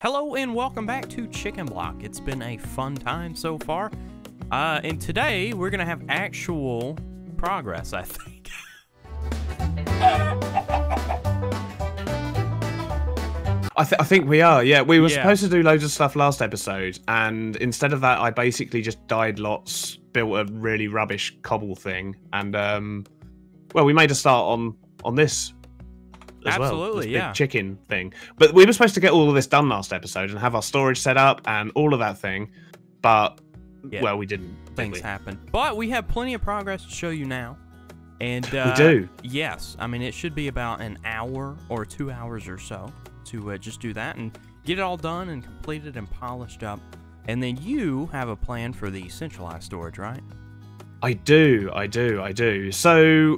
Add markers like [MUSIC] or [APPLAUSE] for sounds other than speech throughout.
Hello and welcome back to Chicken Block. It's been a fun time so far. Uh, and today we're gonna have actual progress, I think. [LAUGHS] I, th- I think we are. Yeah, we were Yeah. supposed to do loads of stuff last episode, and instead of that, I basically just died lots, built a really rubbish cobble thing, and um, well, we made a start on on this. As well, Absolutely, big yeah. chicken thing. But we were supposed to get all of this done last episode and have our storage set up and all of that thing, but Yeah. well, we didn't. did Things we? happen. But we have plenty of progress to show you now. And uh, do. Yes, I mean it should be about an hour or two hours or so to uh, just do that and get it all done and completed and polished up. And then you have a plan for the centralized storage, right? I do, I do, I do. So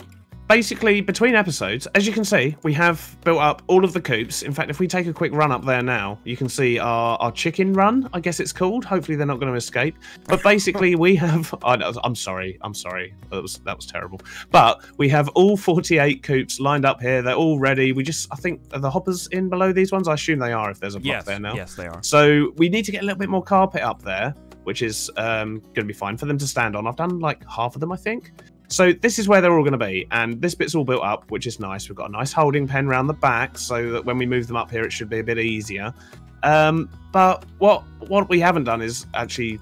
basically, between episodes, as you can see, we have built up all of the coops. In fact, if we take a quick run up there now, you can see our, our chicken run, I guess it's called. Hopefully, they're not going to escape. But basically, we have. [LAUGHS] I know- I'm sorry, I'm sorry. That was that was terrible. But we have all 48 coops lined up here. They're all ready. We just, I think, are the hoppers in below these ones? I assume they are. If there's a block yes, there now. yes, they are. So we need to get a little bit more carpet up there, which is um, going to be fine for them to stand on. I've done like half of them, I think. So this is where they're all going to be, and this bit's all built up, which is nice. We've got a nice holding pen round the back, so that when we move them up here, it should be a bit easier. Um, but what what we haven't done is actually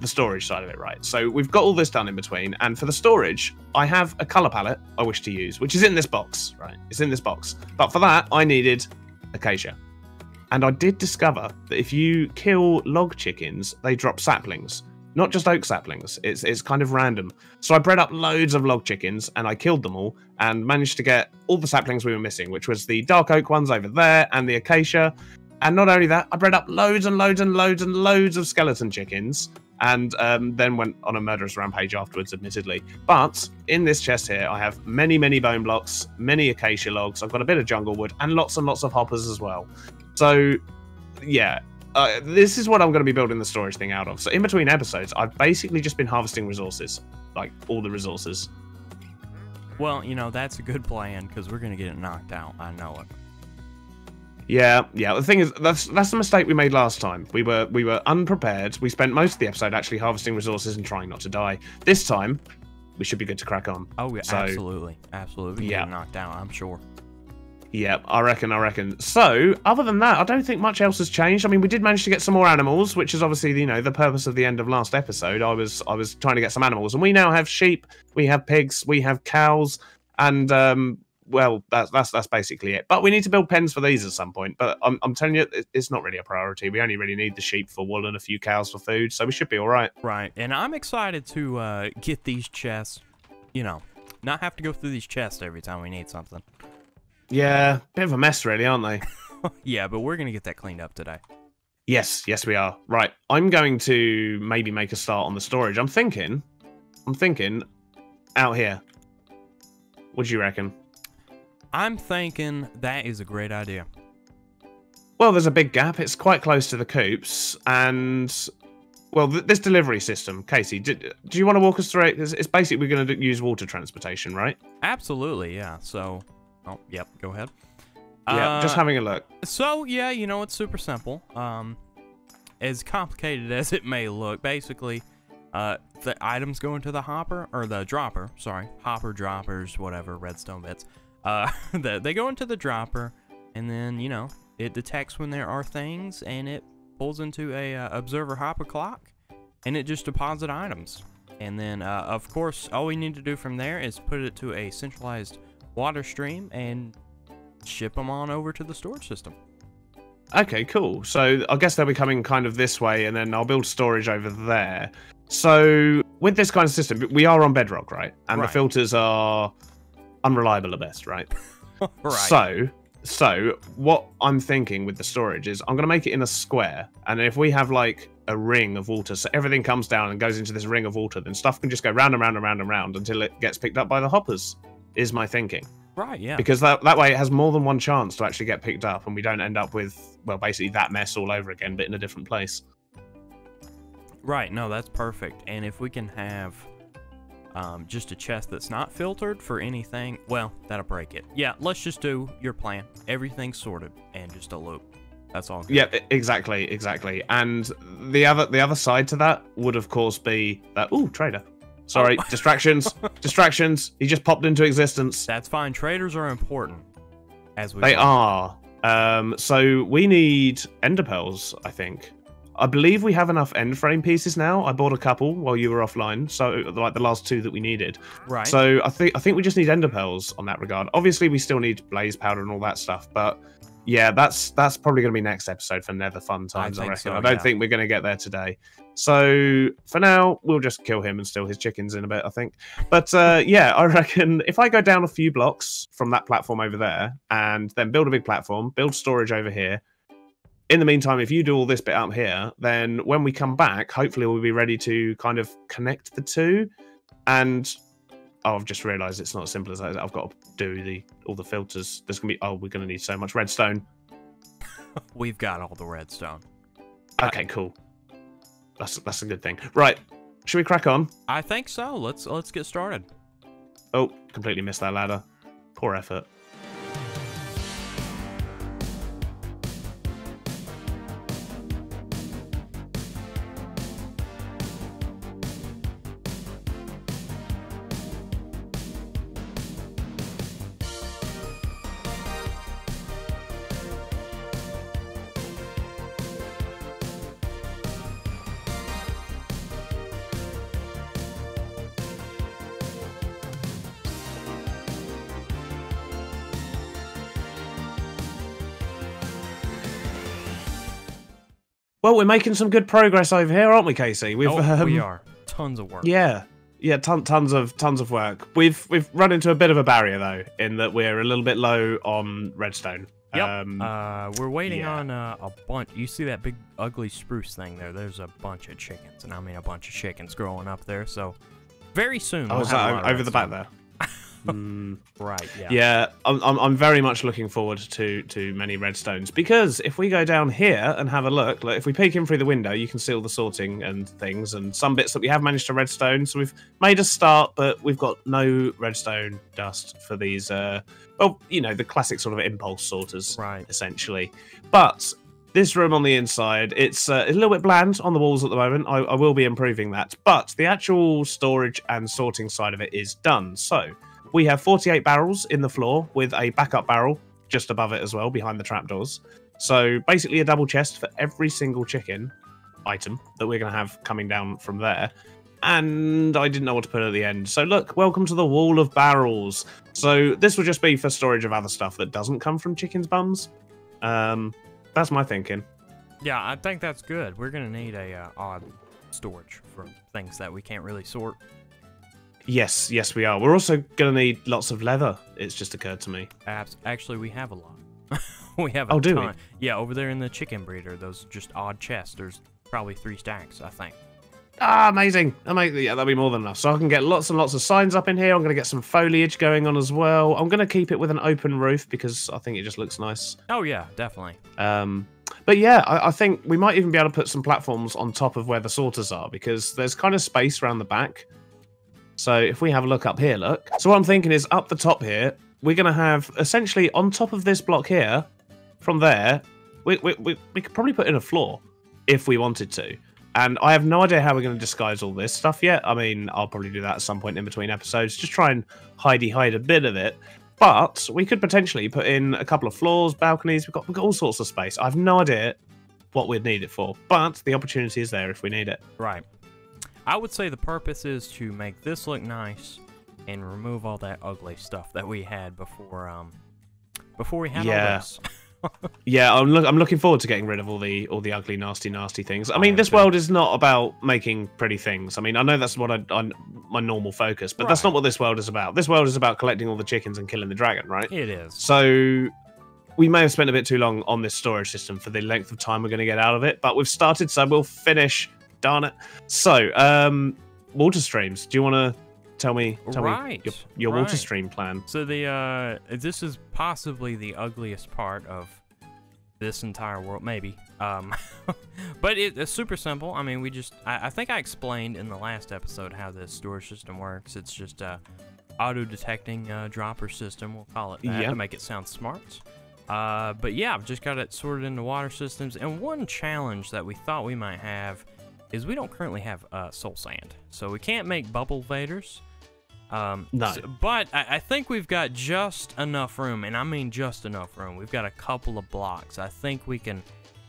the storage side of it, right? So we've got all this done in between, and for the storage, I have a color palette I wish to use, which is in this box, right? It's in this box. But for that, I needed acacia. And I did discover that if you kill log chickens, they drop saplings. Not just oak saplings. It's it's kind of random. So I bred up loads of log chickens and I killed them all and managed to get all the saplings we were missing, which was the dark oak ones over there and the acacia. And not only that, I bred up loads and loads and loads and loads of skeleton chickens and um, then went on a murderous rampage afterwards, admittedly. But in this chest here, I have many, many bone blocks, many acacia logs. I've got a bit of jungle wood and lots and lots of hoppers as well. So, yeah, uh, this is what I'm going to be building the storage thing out of. So, in between episodes, I've basically just been harvesting resources, like all the resources. Well, you know that's a good plan because we're gonna get it knocked out. I know it. Yeah, yeah. The thing is, that's that's the mistake we made last time. We were we were unprepared. We spent most of the episode actually harvesting resources and trying not to die. This time, we should be good to crack on. Oh yeah, So- absolutely, absolutely. We Yeah. Knocked out. I'm sure. Yeah, I reckon, I reckon. So, other than that, I don't think much else has changed. I mean, we did manage to get some more animals, which is obviously, you know, the purpose of the end of last episode. I was I was trying to get some animals, and we now have sheep, we have pigs, we have cows, and um, well, that's that's that's basically it. But we need to build pens for these at some point. But I'm I'm telling you, it's not really a priority. We only really need the sheep for wool and a few cows for food, so we should be all right. Right, and I'm excited to uh, get these chests. You know, not have to go through these chests every time we need something. Yeah, bit of a mess, really, aren't they? [LAUGHS] yeah, but we're gonna get that cleaned up today. Yes, yes, we are. Right. I'm going to maybe make a start on the storage. I'm thinking, I'm thinking out here. What do you reckon? I'm thinking that is a great idea. Well, there's a big gap. It's quite close to the coops. And, well, th- this delivery system, Casey, do, do you want to walk us through it? It's, it's basically we're going to use water transportation, right? Absolutely, yeah. So, oh, yep. Go ahead. Yeah, just Uh, having a look. So yeah, you know it's super simple. Um, as complicated [LAUGHS] as it may look, basically, uh, the items go into the hopper or the dropper. Sorry, hopper droppers, whatever, redstone bits. Uh, [LAUGHS] the, they go into the dropper, and then you know it detects when there are things, and it pulls into a uh, observer hopper clock, and it just deposit items. And then, uh, of course, all we need to do from there is put it to a centralized water stream and ship them on over to the storage system. Okay, cool. So I guess they'll be coming kind of this way, and then I'll build storage over there. So with this kind of system, we are on bedrock, right? And Right. the filters are unreliable at best, right? [LAUGHS] right. So, so what I'm thinking with the storage is I'm going to make it in a square, and if we have like a ring of water, so everything comes down and goes into this ring of water, then stuff can just go round and round and round and round until it gets picked up by the hoppers. Is my thinking right, yeah. because that that way it has more than one chance to actually get picked up, and we don't end up with well, basically that mess all over again, but in a different place. Right, no, that's perfect. And if we can have um, just a chest that's not filtered for anything, well, that'll break it. Yeah, let's just do your plan. Everything sorted and just a loop. That's all. Yeah, e- exactly, exactly. And the other the other side to that would of course be that ooh, trader. Sorry, Oh. distractions. [LAUGHS] distractions. He just popped into existence. That's fine. Traders are important, as we. They know. are. Um, so we need ender pearls, I think. I believe we have enough end frame pieces now. I bought a couple while you were offline, so like the last two that we needed. right. So I think I think we just need ender pearls on that regard. Obviously, we still need blaze powder and all that stuff, but yeah, that's that's probably going to be next episode for Nether Fun Times. I, think reckon. so, I don't yeah. think we're going to get there today. So for now, we'll just kill him and steal his chickens in a bit. I think. But uh, [LAUGHS] yeah, I reckon if I go down a few blocks from that platform over there and then build a big platform, build storage over here. In the meantime, if you do all this bit up here, then when we come back, hopefully we'll be ready to kind of connect the two. And oh, I've just realised it's not as simple as that. I've got to do the all the filters. There's gonna be oh, we're gonna need so much redstone. [LAUGHS] We've got all the redstone. Okay, cool. That's that's a good thing. Right, should we crack on? I think so. Let's let's get started. Oh, completely missed that ladder. Poor effort. Well, we're making some good progress over here, aren't we, Casey? We've oh, um, we are. Tons of work. Yeah, yeah, ton, tons of tons of work. We've we've run into a bit of a barrier though, in that we're a little bit low on redstone. Yep. Um, uh, we're waiting yeah. on uh, a bunch. You see that big ugly spruce thing there? There's a bunch of chickens, and I mean a bunch of chickens growing up there. So very soon. oh, we'll is that over the back there? Hmm. Right. Yeah. Yeah, I'm, I'm, I'm very much looking forward to to many redstones because if we go down here and have a look, like if we peek in through the window, you can see all the sorting and things, and some bits that we have managed to redstone. So we've made a start, but we've got no redstone dust for these. Uh, well, you know, the classic sort of impulse sorters, Right. essentially. But this room on the inside, it's uh, a little bit bland on the walls at the moment. I, I will be improving that, but the actual storage and sorting side of it is done. So we have 48 barrels in the floor with a backup barrel just above it as well, behind the trapdoors. So basically, a double chest for every single chicken item that we're going to have coming down from there. And I didn't know what to put at the end. So, look, welcome to the wall of barrels. So, this will just be for storage of other stuff that doesn't come from chicken's bums. Um, that's my thinking. Yeah, I think that's good. We're gonna need a uh, odd storage for things that we can't really sort. Yes, yes, we are. We're also going to need lots of leather. It's just occurred to me. Actually, we have a lot. [LAUGHS] we have a Oh, do we? Yeah, over there in the chicken breeder, those just odd chests. There's probably three stacks, I think. Ah, amazing. amazing. Yeah, that'll be more than enough. So I can get lots and lots of signs up in here. I'm going to get some foliage going on as well. I'm going to keep it with an open roof because I think it just looks nice. Oh yeah, definitely. Um, but yeah, I, I think we might even be able to put some platforms on top of where the sorters are because there's kind of space around the back. So if we have a look up here, look. So what I'm thinking is up the top here, we're going to have essentially on top of this block here, from there, we, we, we, we could probably put in a floor if we wanted to. And I have no idea how we're going to disguise all this stuff yet. I mean, I'll probably do that at some point in between episodes, just try and hidey hide a bit of it. But we could potentially put in a couple of floors, balconies. We've got, we've got all sorts of space. I have no idea what we'd need it for, but the opportunity is there if we need it. Right. I would say the purpose is to make this look nice and remove all that ugly stuff that we had before um before we had Yeah. all this. [LAUGHS] Yeah, I'm, look, I'm looking forward to getting rid of all the all the ugly, nasty, nasty things. I I mean, am this too. world is not about making pretty things. I mean, I know that's what I, I my normal focus, but that's not what this world is about. This world is about collecting all the chickens and killing the dragon, right? It is. So we may have spent a bit too long on this storage system for the length of time we're going to get out of it, but we've started, so we'll finish. Darn it! So, um, water streams. Do you want to tell me tell me Right, your, your water stream plan? So the uh this is possibly the ugliest part of this entire world, maybe. Um, [LAUGHS] but it, it's super simple. I mean, we just I, I think I explained in the last episode how this storage system works. It's just a auto detecting uh, dropper system. We'll call it that Yeah. to make it sound smart. Uh, but yeah, I've just got it sorted into water systems. And one challenge that we thought we might have is we don't currently have uh, soul sand, so we can't make bubble vaders. Um, No. so- but I, I think we've got just enough room, and I mean just enough room. We've got a couple of blocks. I think we can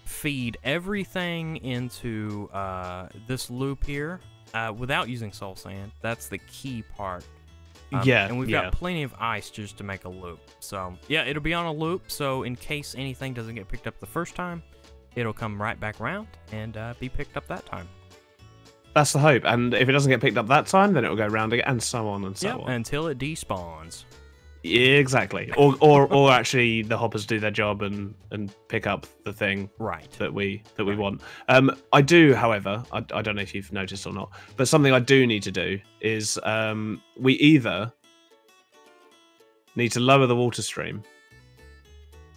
feed everything into uh, this loop here uh, without using soul sand. That's the key part. Um, Yeah, and we've yeah. got plenty of ice just to make a loop. So yeah, it'll be on a loop. So in case anything doesn't get picked up the first time, it'll come right back round and uh, be picked up that time. That's the hope. And if it doesn't get picked up that time, then it'll go round again, and so on and so Yep, on. until it despawns. Yeah, exactly. Or, or, or actually, the hoppers do their job and and pick up the thing Right. that we that we Right. want. Um, I do, however, I, I don't know if you've noticed or not, but something I do need to do is um, we either need to lower the water stream,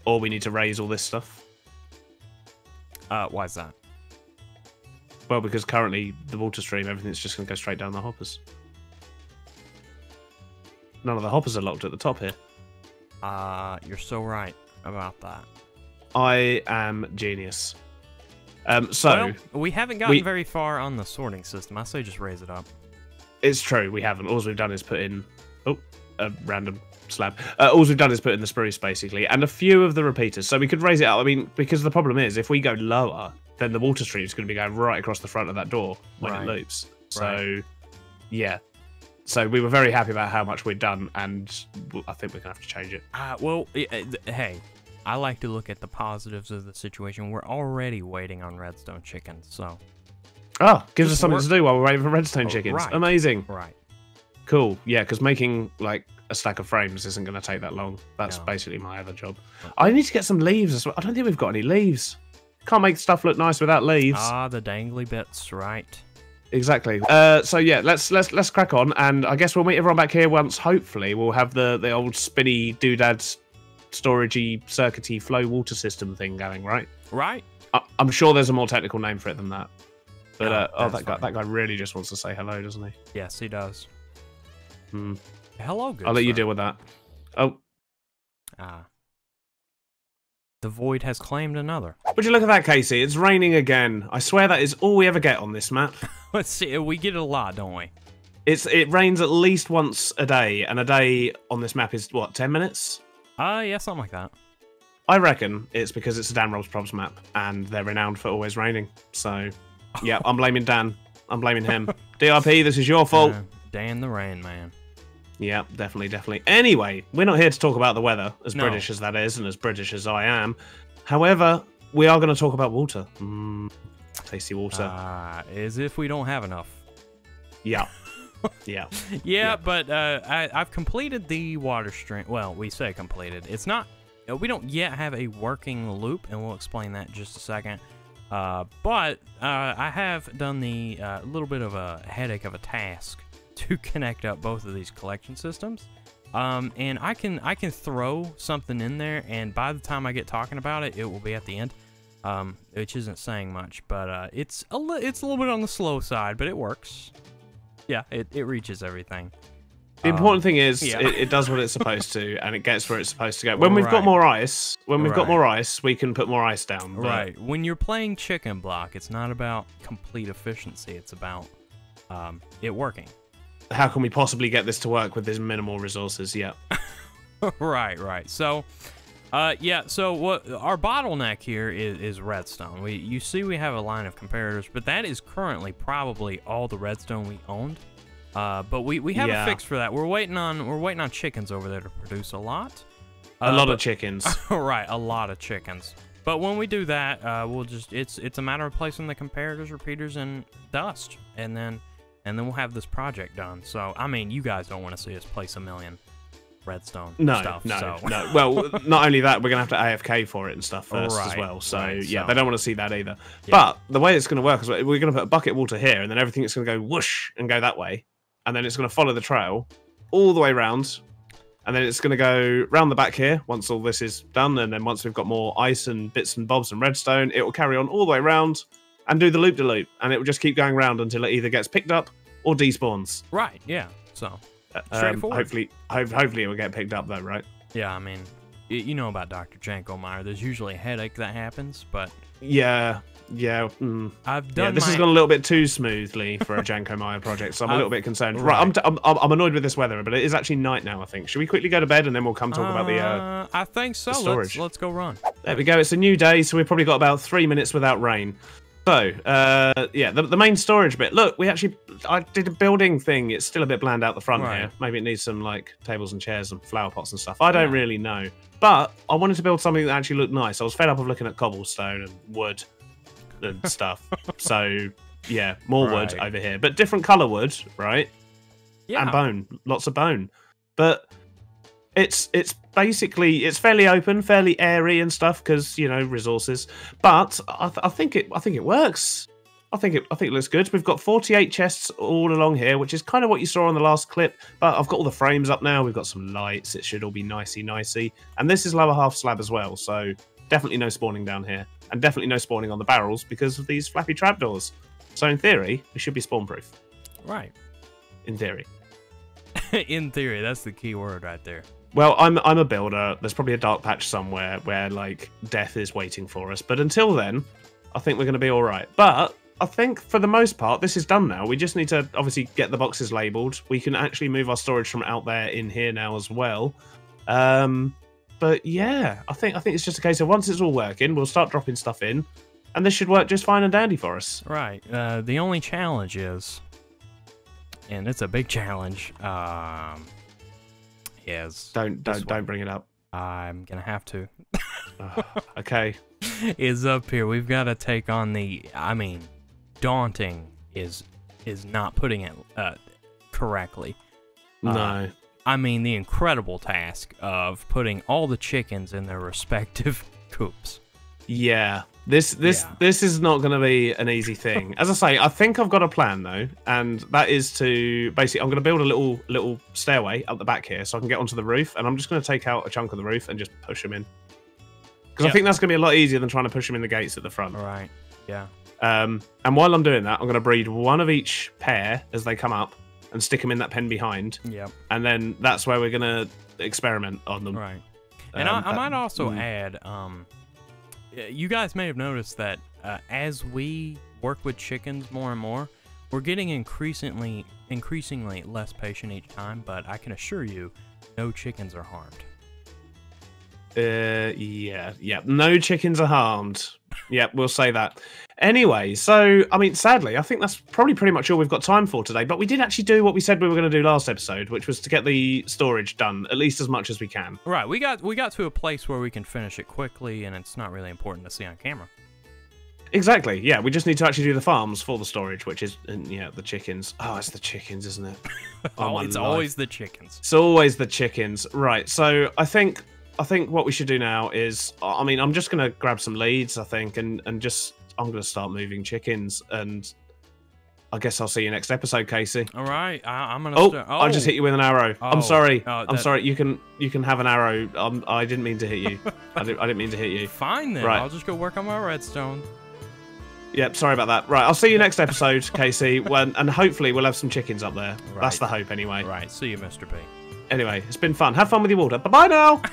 or we need to raise all this stuff. Uh, why is that? Well, because currently the water stream, everything's just going to go straight down the hoppers. None of the hoppers are locked at the top here. Uh, you're so right about that. I am genius. Um, so well, we haven't gotten we- very far on the sorting system. I say just raise it up. it's true we haven't. All we've done is put in oh a random slab. Uh, all we've done is put in the spruce basically, and a few of the repeaters. So we could raise it up. I mean, because the problem is if we go lower, then the water stream is going to be going right across the front of that door when Right. it loops. So Right. yeah. So we were very happy about how much we'd done, and I think we're gonna have to change it. Uh, well, hey, I like to look at the positives of the situation. We're already waiting on redstone chickens, so Oh, gives Just us something work- to do while we're waiting for redstone Oh, chickens. right. Amazing. right. Cool. Yeah, because making like a stack of frames isn't going to take that long. That's No. basically my other job. I need to get some leaves as well. I don't think we've got any leaves. Can't make stuff look nice without leaves. Ah, the dangly bits, right? exactly. Uh, so yeah, let's let's let's crack on, and I guess we'll meet everyone back here once. Hopefully, we'll have the the old spinny doodad storagey circuity flow water system thing going. Right. Right. I, I'm sure there's a more technical name for it than that. But Oh, uh, oh, that guy fine. that guy really just wants to say hello, doesn't he? Yes, he does. Hmm. Hello, good. I'll let you deal with that. Oh, Ah. The void has claimed another. Would you look at that, Casey? It's raining again. I swear that is all we ever get on this map. [LAUGHS] Let's see. We get it a lot, don't we? It's it rains at least once a day, and a day on this map is what ten minutes. Uh, yeah, something like that. I reckon it's because it's a Dan Robs Probs map, and they're renowned for always raining. So, yeah, [LAUGHS] I'm blaming Dan. I'm blaming him. [LAUGHS] DRP, this is your fault. Uh, Dan the Rain Man. Yeah, definitely, definitely. Anyway, we're not here to talk about the weather, as No. British as that is, and as British as I am. However, we are going to talk about water. Mm, tasty water. Uh, as if we don't have enough. yeah. [LAUGHS] Yeah. Yeah, Yeah. but uh, I, I've completed the water stream. Well, we say completed. It's not. We don't yet have a working loop, and we'll explain that in just a second. Uh, but uh, I have done the uh, little bit of a headache of a task [LAUGHS] to connect up both of these collection systems. Um, and I can I can throw something in there, and by the time I get talking about it, it will be at the end. Um, which isn't saying much, but uh, it's a it's a little bit on the slow side, but it works. Yeah, it, it reaches everything. The important thing is yeah. it, it does what it's supposed to [LAUGHS] and it gets where it's supposed to go. When we've Right. got more ice, when we've got more ice, we can put more ice down. but- Right. When you're playing chicken block, it's not about complete efficiency. It's about um, it working. How can we possibly get this to work with these minimal resources? Yeah. [LAUGHS] right. Right. So, uh, yeah. So what our bottleneck here is, is redstone. We you see we have a line of comparators, but that is currently probably all the redstone we owned. Uh, but we, we have Yeah. a fix for that. We're waiting on we're waiting on chickens over there to produce a lot. A Uh, lot but- of chickens. [LAUGHS] right, a lot of chickens. But when we do that, uh, we'll just it's it's a matter of placing the comparators, repeaters, and dust, and then and then we'll have this project done. So I mean, you guys don't want to see us place a million redstone No, stuff. no, so. no. Well, [LAUGHS] not only that, we're gonna have to AFK for it and stuff first as well. So right, yeah, so- they don't want to see that either. Yeah. But the way it's gonna work is we're gonna put a bucket of water here, and then everything is gonna go whoosh and go that way, and then it's gonna follow the trail all the way round, and then it's gonna go round the back here once all this is done, and then once we've got more ice and bits and bobs and redstone, it will carry on all the way round and do the loop de loop, and it will just keep going round until it either gets picked up or despawns. Right, yeah. So Um, hopefully, ho- hopefully it will get picked up though, right? yeah, I mean, y- you know about Dr. Janko Meyer. There's usually a headache that happens, but Yeah, yeah. Mm. I've Yeah, done this my... has gone a little bit too smoothly for a Janko Maya project, so I'm a [LAUGHS] little bit concerned. Right, I'm, t- I'm, I'm annoyed with this weather, but it is actually night now. I think. Should we quickly go to bed and then we'll come talk about the? Uh... Uh, I think so. Let's, let's go run. There we go. It's a new day, so we've probably got about three minutes without rain. So, uh, yeah, the, the main storage bit. Look, we actually, I did a building thing. It's still a bit bland out the front Right. here. Maybe it needs some like tables and chairs and flower pots and stuff. I don't Yeah. really know, but I wanted to build something that actually looked nice. I was fed up of looking at cobblestone and wood and [LAUGHS] stuff. so, yeah, more wood over here, but different color wood, right? Yeah. and bone, lots of bone. But it's it's basically it's fairly open, fairly airy and stuff because you know resources. But I, th- I think it I think it works. I think it I think it looks good. We've got 48 chests all along here, which is kind of what you saw on the last clip. But I've got all the frames up now. We've got some lights. It should all be nicey nicey. And this is lower half slab as well, so definitely no spawning down here, and definitely no spawning on the barrels because of these flappy trapdoors. So in theory, we should be spawn proof. Right. In theory. [LAUGHS] In theory, that's the key word right there. Well, I'm I'm a builder. There's probably a dark patch somewhere where like death is waiting for us. But until then, I think we're going to be all right. But I think for the most part, this is done now. We just need to obviously get the boxes labeled. We can actually move our storage from out there in here now as well. Um, but yeah, I think I think it's just a case of once it's all working, we'll start dropping stuff in, and this should work just fine and dandy for us. Right. Uh, the only challenge is, and it's a big challenge, um, is Don't don't don't bring it up. I'm gonna have to Ugh, okay. [LAUGHS] is up here. We've got to take on the. I mean, daunting is is not putting it uh, correctly. Uh, No. I mean, the incredible task of putting all the chickens in their respective [LAUGHS] coops. Yeah. This this Yeah. this is not going to be an easy thing. As I say, I think I've got a plan though, and that is to basically I'm going to build a little little stairway up the back here so I can get onto the roof, and I'm just going to take out a chunk of the roof and just push them in. Because I think that's going to be a lot easier than trying to push them in the gates at the front. All right. Yeah. Um, and while I'm doing that, I'm going to breed one of each pair as they come up and stick them in that pen behind, Yeah. and then that's where we're going to experiment on them. Right. And Um, I, I that- might also mm. add, um, you guys may have noticed that uh, as we work with chickens more and more, we're getting increasingly, increasingly less patient each time. But I can assure you, no chickens are harmed. Uh, yeah, yeah. No chickens are harmed. Yeah, we'll say that. Anyway, so I mean, sadly, I think that's probably pretty much all we've got time for today. But we did actually do what we said we were going to do last episode, which was to get the storage done at least as much as we can. Right. We got we got to a place where we can finish it quickly, and it's not really important to see on camera. Exactly. Yeah, we just need to actually do the farms for the storage, which is and, yeah, the chickens. Oh, it's the chickens, isn't it? [LAUGHS] Oh, it's life. always the chickens. It's always the chickens, right? So I think I think what we should do now is, I mean, I'm just gonna grab some leads, I think, and and just I'm gonna start moving chickens, and I guess I'll see you next episode, Casey. All right. I, I'm gonna. Oh, start- I just hit you with an arrow. Oh, I'm sorry. oh, I'm sorry. You can you can have an arrow. Um, I didn't mean to hit you. I didn't I didn't mean to hit you. Fine then. Right. I'll just go work on my redstone. Yep. Sorry about that. Right. I'll see you next episode, Casey. When and hopefully we'll have some chickens up there. That's the hope, anyway. Right. See you, Mr. B. Anyway, it's been fun. Have fun with your water. Bye bye now. [LAUGHS]